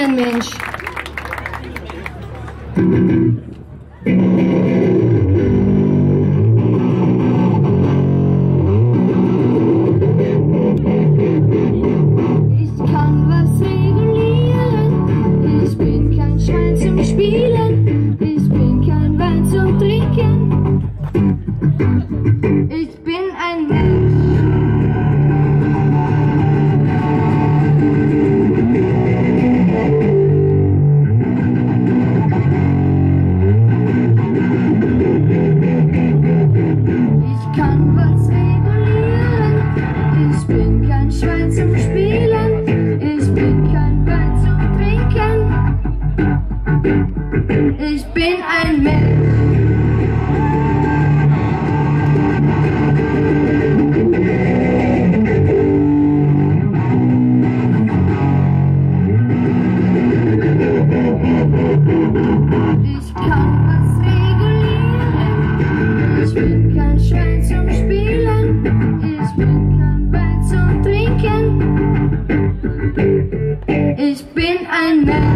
ein Mensch. Ich kann was regulieren. Ich bin kein Schwein zum Spielen. Ich bin kein Wein zum Trinken. Ich Ich bin ein Mensch. Ich kann was regulieren. Ich bin kein Schwein zum Spielen. Ich bin kein Wein zum Trinken. Ich bin ein Mensch.